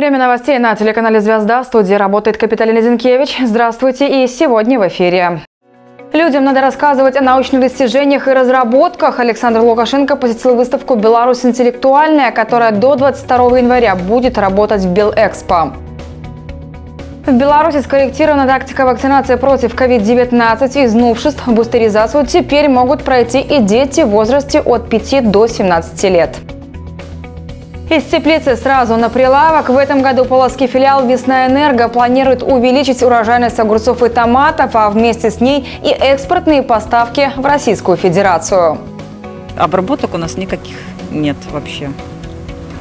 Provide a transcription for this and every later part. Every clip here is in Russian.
Время новостей на телеканале «Звезда». В студии работает Капиталина Зинкевич. Здравствуйте и сегодня в эфире. Людям надо рассказывать о научных достижениях и разработках. Александр Лукашенко посетил выставку «Беларусь интеллектуальная», которая до 22 января будет работать в Белэкспо. В Беларуси скорректирована тактика вакцинации против COVID-19. Из новшеств бустеризацию теперь могут пройти и дети в возрасте от 5 до 17 лет. Из теплицы сразу на прилавок. В этом году полоский филиал «Весна Энерго» планирует увеличить урожайность огурцов и томатов, а вместе с ней и экспортные поставки в Российскую Федерацию. Обработок у нас никаких нет вообще.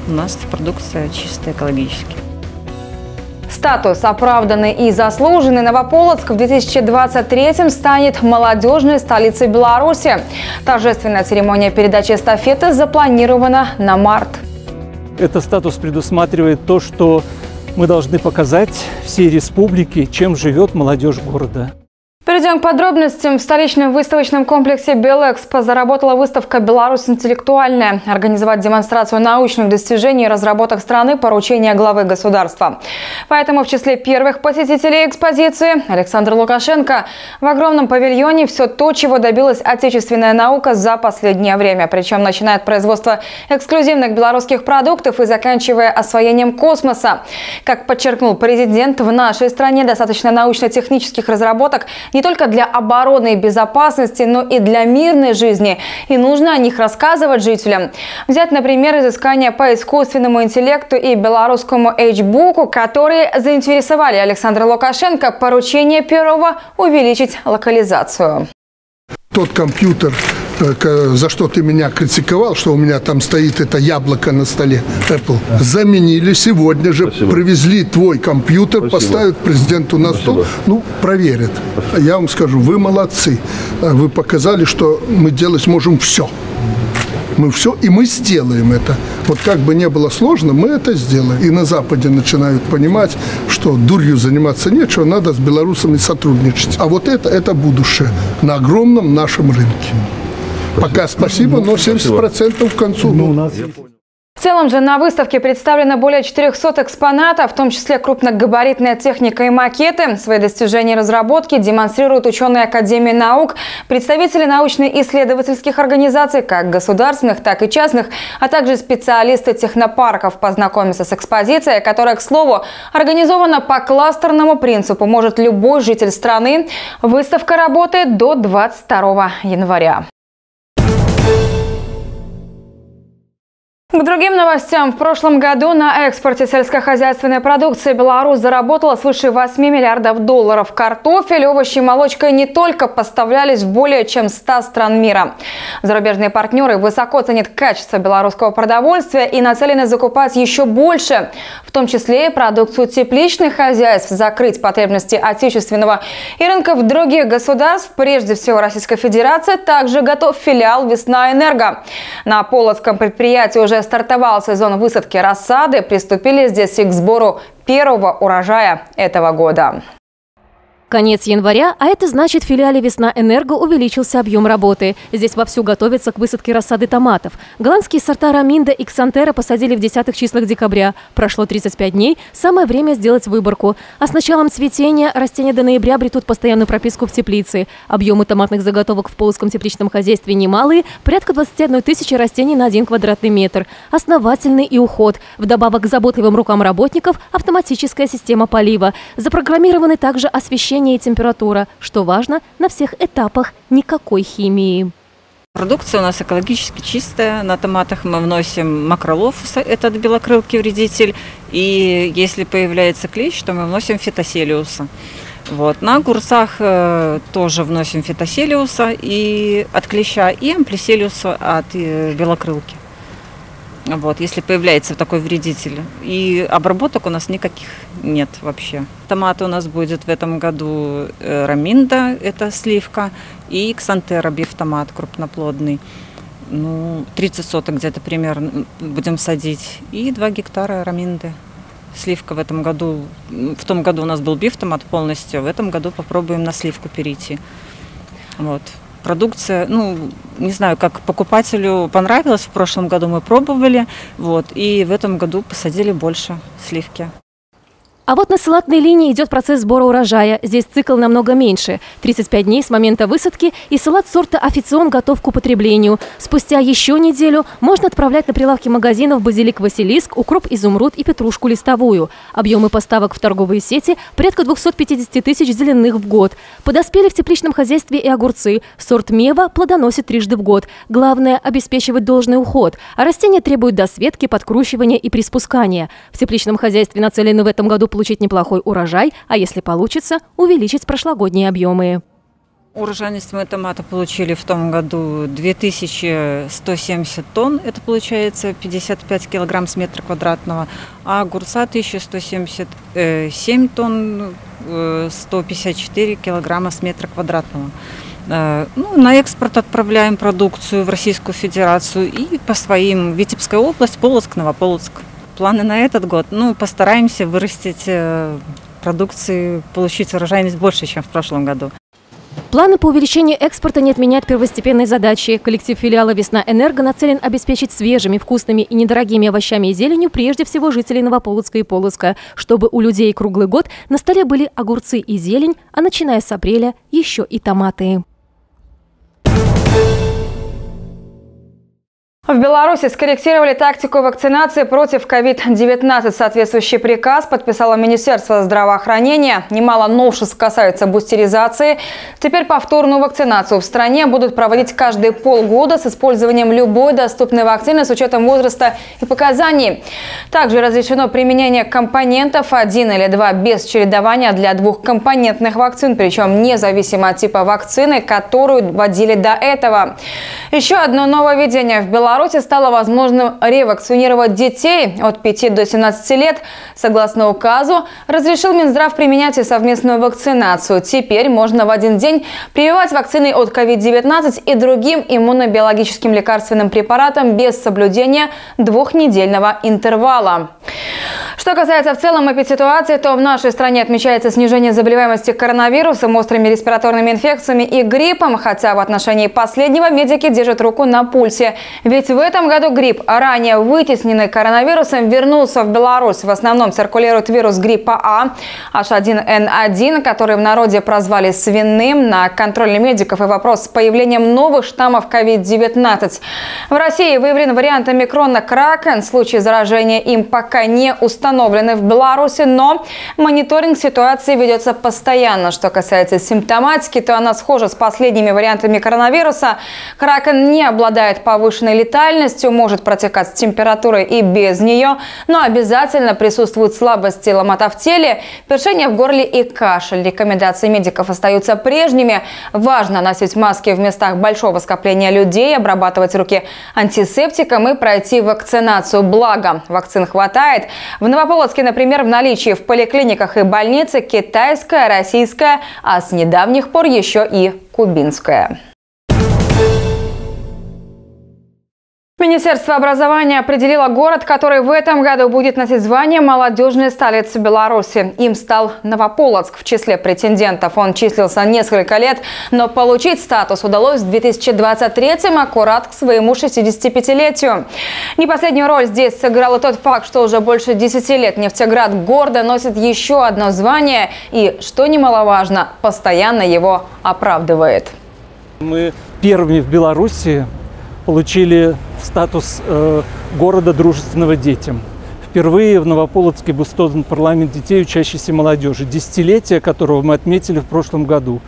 У нас продукция чисто экологическая. Статус «Оправданный и заслуженный» Новополоцк в 2023 станет молодежной столицей Беларуси. Торжественная церемония передачи эстафеты запланирована на март. Этот статус предусматривает то, что мы должны показать всей республике, чем живет молодежь города. Перейдем к подробностям. В столичном выставочном комплексе «Белэкспо» заработала выставка «Беларусь интеллектуальная». Организовать демонстрацию научных достижений и разработок страны – поручение главы государства. Поэтому в числе первых посетителей экспозиции Александр Лукашенко. В огромном павильоне все то, чего добилась отечественная наука за последнее время. Причем начиная от производства эксклюзивных белорусских продуктов и заканчивая освоением космоса. Как подчеркнул президент, в нашей стране достаточно научно-технических разработок – не только для обороны и безопасности, но и для мирной жизни. И нужно о них рассказывать жителям. Взять, например, изыскания по искусственному интеллекту и белорусскому H-буку, которые заинтересовали Александра Лукашенко поручение первого увеличить локализацию. Тот компьютер, за что ты меня критиковал, что у меня там стоит это яблоко на столе Apple, заменили сегодня же, Спасибо. привезли твой компьютер, Спасибо. поставят президенту на Спасибо. стол, ну, проверят. Спасибо. Я вам скажу, вы молодцы. Э, вы показали, что мы делать можем все. Мы все, и мы сделаем это. Вот как бы не было сложно, мы это сделаем. И на Западе начинают понимать, что дурью заниматься нечего, надо с белорусами сотрудничать. А вот это, это будущее на огромном нашем рынке. Пока спасибо, но 70% к концу. Ну, у нас в целом же на выставке представлено более 400 экспонатов, в том числе крупногабаритная техника и макеты. Свои достижения и разработки демонстрируют ученые Академии наук, представители научно-исследовательских организаций, как государственных, так и частных, а также специалисты технопарков познакомиться с экспозицией, которая, к слову, организована по кластерному принципу. Может любой житель страны. Выставка работает до 22 января. К другим новостям. В прошлом году на экспорте сельскохозяйственной продукции Беларусь заработала свыше 8 миллиардов долларов. Картофель, овощи и молочка не только поставлялись в более чем 100 стран мира. Зарубежные партнеры высоко ценят качество белорусского продовольствия и нацелены закупать еще больше, в том числе и продукцию тепличных хозяйств, закрыть потребности отечественного и рынков других государств, прежде всего Российской Федерации, также готов филиал «Весна Энерго». На Полоцком предприятии уже стартовал сезон высадки рассады, приступили здесь и к сбору первого урожая этого года. Конец января, а это значит, в филиале «Весна Энерго» увеличился объем работы. Здесь вовсю готовятся к высадке рассады томатов. Голландские сорта Раминда и Ксантера посадили в десятых числах декабря. Прошло 35 дней, самое время сделать выборку. А с началом цветения растения до ноября обретут постоянную прописку в теплице. Объемы томатных заготовок в Полоцком тепличном хозяйстве немалые, порядка 21 тысячи растений на 1 квадратный метр. Основательный и уход. Вдобавок к заботливым рукам работников автоматическая система полива. Запрограммированы также освещение давление и температура. Что важно, на всех этапах никакой химии. Продукция у нас экологически чистая. На томатах мы вносим макролов, этот белокрылки вредитель. И если появляется клещ, то мы вносим фитоселиуса. Вот. На огурцах э, тоже вносим фитоселиуса и от клеща и амплиселиуса от э, белокрылки. Вот, если появляется такой вредитель. И обработок у нас никаких нет вообще. Томаты у нас будет в этом году э, раминда, это сливка, и ксантера, бифтомат крупноплодный. Ну, 30 соток где-то примерно будем садить. И 2 гектара раминды. Сливка в этом году, в том году у нас был бифтомат полностью, в этом году попробуем на сливку перейти. Вот. Продукция, ну, не знаю, как покупателю понравилось. В прошлом году мы пробовали, вот, и в этом году посадили больше сливки. А вот на салатной линии идет процесс сбора урожая. Здесь цикл намного меньше. 35 дней с момента высадки, и салат сорта «Официон» готов к употреблению. Спустя еще неделю можно отправлять на прилавки магазинов базилик «Василиск», укроп «Изумруд» и петрушку листовую. Объемы поставок в торговые сети – порядка 250 тысяч зеленых в год. Подоспели в тепличном хозяйстве и огурцы. Сорт «Мева» плодоносит трижды в год. Главное – обеспечивать должный уход. А растения требуют досветки, подкручивания и приспускания. В тепличном хозяйстве нацелены в этом году получить неплохой урожай, а если получится, увеличить прошлогодние объемы. Урожайность мы томата получили в том году 2170 тонн, это получается 55 килограмм с метра квадратного, а огурца 1177 тонн, 154 э, килограмма с метра квадратного. Э, ну, на экспорт отправляем продукцию в Российскую Федерацию и по своим Витебская область, Полоцк, Новополоцк планы на этот год? Ну, постараемся вырастить э, продукции, получить урожайность больше, чем в прошлом году. Планы по увеличению экспорта не отменяют первостепенной задачи. Коллектив филиала «Весна Энерго» нацелен обеспечить свежими, вкусными и недорогими овощами и зеленью прежде всего жителей Новополоцка и Полоцка, чтобы у людей круглый год на столе были огурцы и зелень, а начиная с апреля еще и томаты. В Беларуси скорректировали тактику вакцинации против COVID-19. Соответствующий приказ подписало Министерство здравоохранения. Немало новшеств касается бустеризации. Теперь повторную вакцинацию в стране будут проводить каждые полгода с использованием любой доступной вакцины с учетом возраста и показаний. Также разрешено применение компонентов 1 или 2 без чередования для двухкомпонентных вакцин, причем независимо от типа вакцины, которую вводили до этого. Еще одно нововведение в Беларуси Беларуси стало возможным ревакцинировать детей от 5 до 17 лет. Согласно указу, разрешил Минздрав применять и совместную вакцинацию. Теперь можно в один день прививать вакцины от COVID-19 и другим иммунобиологическим лекарственным препаратам без соблюдения двухнедельного интервала. Что касается в целом эпидситуации, то в нашей стране отмечается снижение заболеваемости коронавирусом, острыми респираторными инфекциями и гриппом, хотя в отношении последнего медики держат руку на пульсе. Ведь в этом году грипп, ранее вытесненный коронавирусом, вернулся в Беларусь. В основном циркулирует вирус гриппа А, H1N1, который в народе прозвали свиным. На контроле медиков и вопрос с появлением новых штаммов COVID-19. В России выявлен вариант омикрона Кракен. Случаи заражения им пока не установлены установлены в Беларуси, но мониторинг ситуации ведется постоянно. Что касается симптоматики, то она схожа с последними вариантами коронавируса. Кракен не обладает повышенной летальностью, может протекать с температурой и без нее, но обязательно присутствует слабость и ломота в теле, першение в горле и кашель. Рекомендации медиков остаются прежними. Важно носить маски в местах большого скопления людей, обрабатывать руки антисептиком и пройти вакцинацию. Благо, вакцин хватает. В Новополоцке, например, в наличии в поликлиниках и больнице китайская, российская, а с недавних пор еще и кубинская. Министерство образования определило город, который в этом году будет носить звание молодежной столицы Беларуси. Им стал Новополоцк в числе претендентов. Он числился несколько лет, но получить статус удалось в 2023-м, аккурат к своему 65-летию. Не последнюю роль здесь сыграл и тот факт, что уже больше 10 лет Нефтеград гордо носит еще одно звание и, что немаловажно, постоянно его оправдывает. Мы первыми в Беларуси получили статус э, города дружественного детям. Впервые в Новополоцке был создан парламент детей, учащейся молодежи, десятилетие которого мы отметили в прошлом году.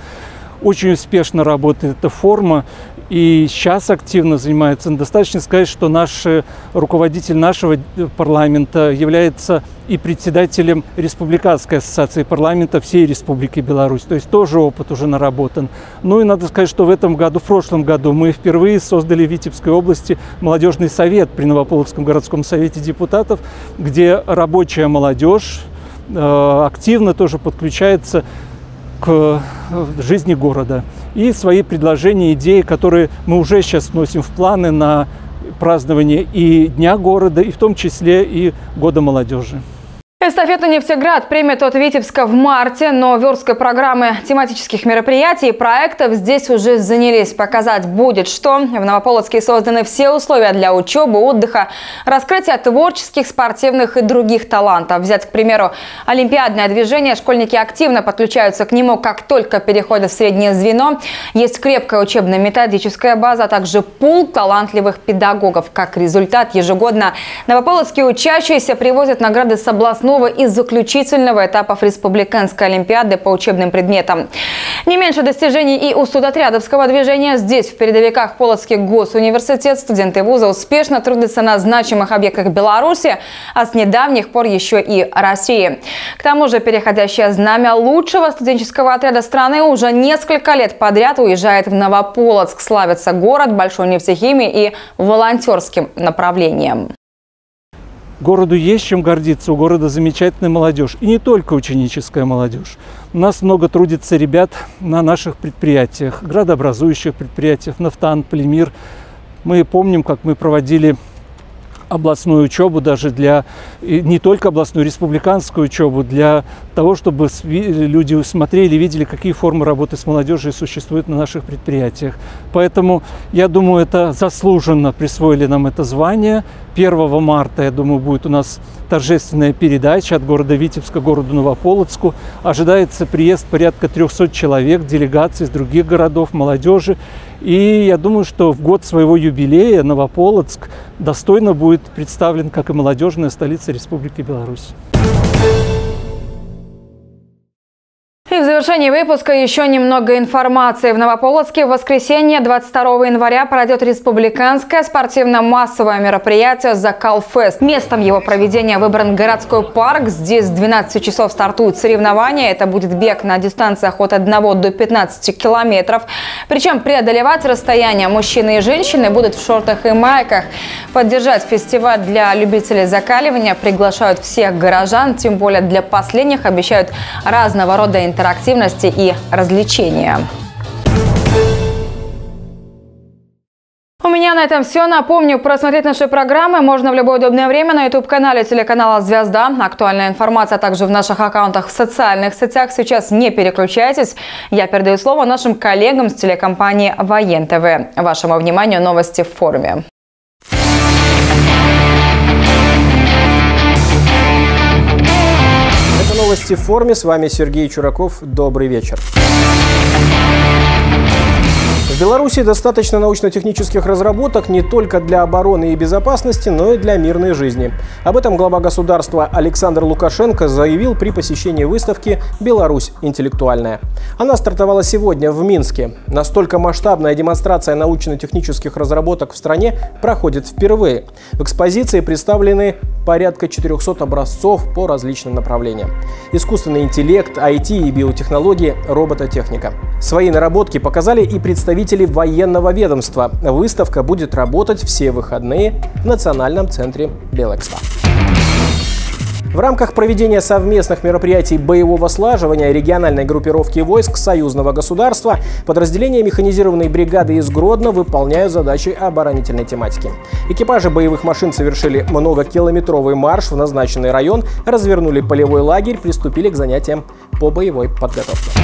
Очень успешно работает эта форма, и сейчас активно занимается. Достаточно сказать, что наш э, руководитель нашего парламента является и председателем Республиканской ассоциации парламента всей Республики Беларусь. То есть тоже опыт уже наработан. Ну и надо сказать, что в этом году, в прошлом году мы впервые создали в Витебской области молодежный совет при Новополоцком городском совете депутатов, где рабочая молодежь э, активно тоже подключается к э, жизни города и свои предложения, идеи, которые мы уже сейчас вносим в планы на празднование и Дня города, и в том числе и Года молодежи. Эстафету «Нефтеград» примет от Витебска в марте, но версткой программы тематических мероприятий и проектов здесь уже занялись. Показать будет, что в Новополоцке созданы все условия для учебы, отдыха, раскрытия творческих, спортивных и других талантов. Взять, к примеру, олимпиадное движение. Школьники активно подключаются к нему, как только переходят в среднее звено. Есть крепкая учебно-методическая база, а также пул талантливых педагогов. Как результат, ежегодно новополоцкие учащиеся привозят награды с областной основа из заключительного этапов Республиканской Олимпиады по учебным предметам. Не меньше достижений и у студотрядовского движения. Здесь, в передовиках Полоцкий госуниверситет, студенты вуза успешно трудятся на значимых объектах Беларуси, а с недавних пор еще и России. К тому же переходящее знамя лучшего студенческого отряда страны уже несколько лет подряд уезжает в Новополоцк. Славится город большой нефтехимии и волонтерским направлением. Городу есть чем гордиться, у города замечательная молодежь. И не только ученическая молодежь. У нас много трудится ребят на наших предприятиях, градообразующих предприятиях, Нафтан, Полимир. Мы помним, как мы проводили областную учебу даже для, не только областную, республиканскую учебу, для того, чтобы люди смотрели, видели, какие формы работы с молодежью существуют на наших предприятиях. Поэтому, я думаю, это заслуженно присвоили нам это звание. 1 марта, я думаю, будет у нас торжественная передача от города Витебска к городу Новополоцку. Ожидается приезд порядка 300 человек, делегаций из других городов, молодежи. И я думаю, что в год своего юбилея Новополоцк достойно будет представлен как и молодежная столица Республики Беларусь. И в завершении выпуска еще немного информации. В Новополоцке в воскресенье 22 января пройдет республиканское спортивно-массовое мероприятие «Закалфест». Местом его проведения выбран городской парк. Здесь с 12 часов стартуют соревнования. Это будет бег на дистанциях от 1 до 15 километров. Причем преодолевать расстояние мужчины и женщины будут в шортах и майках. Поддержать фестиваль для любителей закаливания приглашают всех горожан. Тем более для последних обещают разного рода интернет интерактивности и развлечения. У меня на этом все. Напомню, просмотреть наши программы можно в любое удобное время на YouTube-канале телеканала «Звезда». Актуальная информация также в наших аккаунтах в социальных сетях. Сейчас не переключайтесь. Я передаю слово нашим коллегам с телекомпании «Воен ТВ». Вашему вниманию новости в форуме. В форме. С вами Сергей Чураков. Добрый вечер. В Беларуси достаточно научно-технических разработок не только для обороны и безопасности, но и для мирной жизни. Об этом глава государства Александр Лукашенко заявил при посещении выставки «Беларусь интеллектуальная». Она стартовала сегодня в Минске. Настолько масштабная демонстрация научно-технических разработок в стране проходит впервые. В экспозиции представлены порядка 400 образцов по различным направлениям. Искусственный интеллект, IT и биотехнологии, робототехника. Свои наработки показали и представители военного ведомства. Выставка будет работать все выходные в Национальном центре Белэкспо. В рамках проведения совместных мероприятий боевого слаживания региональной группировки войск союзного государства подразделения механизированной бригады из Гродно выполняют задачи оборонительной тематики. Экипажи боевых машин совершили многокилометровый марш в назначенный район, развернули полевой лагерь, приступили к занятиям по боевой подготовке.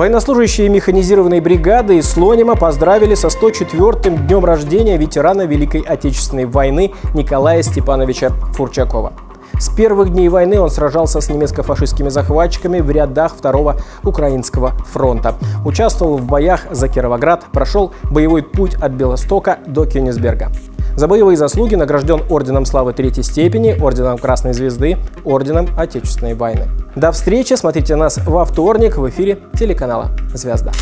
Военнослужащие механизированной бригады из Слонима поздравили со 104-м днем рождения ветерана Великой Отечественной войны Николая Степановича Фурчакова. С первых дней войны он сражался с немецко-фашистскими захватчиками в рядах Второго Украинского фронта. Участвовал в боях за Кировоград, прошел боевой путь от Белостока до Кёнигсберга. За боевые заслуги награжден Орденом Славы Третьей степени, Орденом Красной Звезды, Орденом Отечественной войны. До встречи, смотрите нас во вторник в эфире телеканала «Звезда».